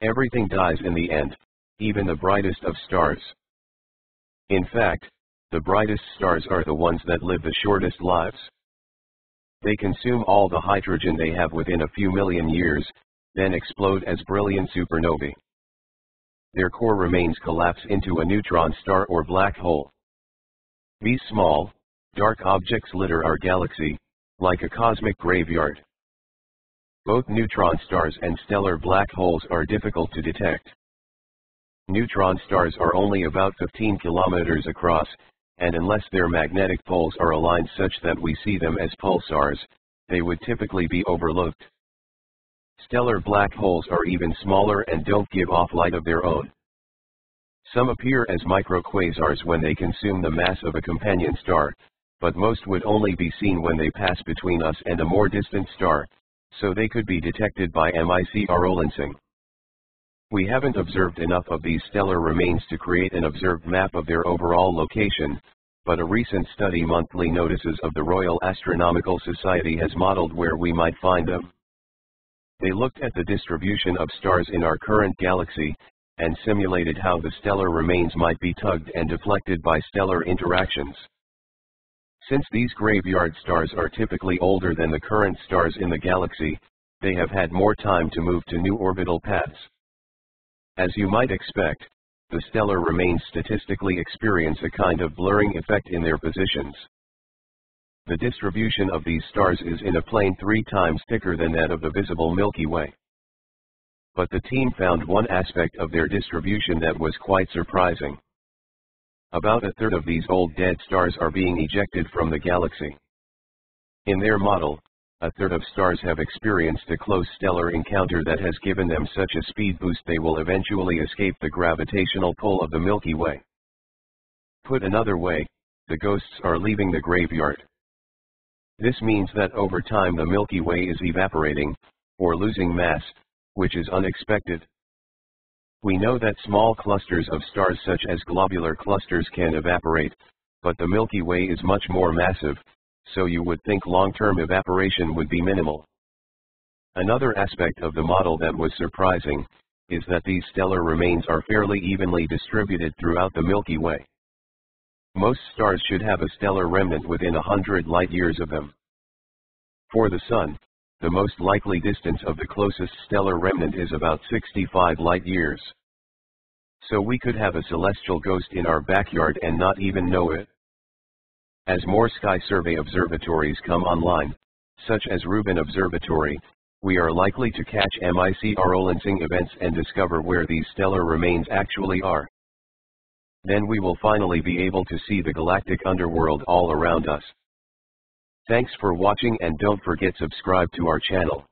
Everything dies in the end, even the brightest of stars. In fact, the brightest stars are the ones that live the shortest lives. They consume all the hydrogen they have within a few million years, then explode as brilliant supernovae. Their core remains collapse into a neutron star or black hole. These small, dark objects litter our galaxy, like a cosmic graveyard. Both neutron stars and stellar black holes are difficult to detect. Neutron stars are only about 15 kilometers across, and unless their magnetic poles are aligned such that we see them as pulsars, they would typically be overlooked. Stellar black holes are even smaller and don't give off light of their own. Some appear as microquasars when they consume the mass of a companion star, but most would only be seen when they pass between us and a more distant star, so they could be detected by microlensing. We haven't observed enough of these stellar remains to create an observed map of their overall location, but a recent study monthly notices of the Royal Astronomical Society has modeled where we might find them. They looked at the distribution of stars in our current galaxy, and simulated how the stellar remains might be tugged and deflected by stellar interactions. Since these graveyard stars are typically older than the current stars in the galaxy, they have had more time to move to new orbital paths. As you might expect, the stellar remains statistically experience a kind of blurring effect in their positions. The distribution of these stars is in a plane three times thicker than that of the visible Milky Way. But the team found one aspect of their distribution that was quite surprising. About a third of these old dead stars are being ejected from the galaxy. In their model, a third of stars have experienced a close stellar encounter that has given them such a speed boost they will eventually escape the gravitational pull of the Milky Way. Put another way, the ghosts are leaving the graveyard. This means that over time the Milky Way is evaporating, or losing mass, which is unexpected. We know that small clusters of stars such as globular clusters can evaporate, but the Milky Way is much more massive, so you would think long-term evaporation would be minimal. Another aspect of the model that was surprising, is that these stellar remains are fairly evenly distributed throughout the Milky Way. Most stars should have a stellar remnant within a hundred light-years of them. For the Sun, the most likely distance of the closest stellar remnant is about 65 light-years. So we could have a celestial ghost in our backyard and not even know it. As more sky survey observatories come online, such as Rubin Observatory, we are likely to catch microlensing events and discover where these stellar remains actually are. Then we will finally be able to see the galactic underworld all around us. Thanks for watching and don't forget subscribe to our channel.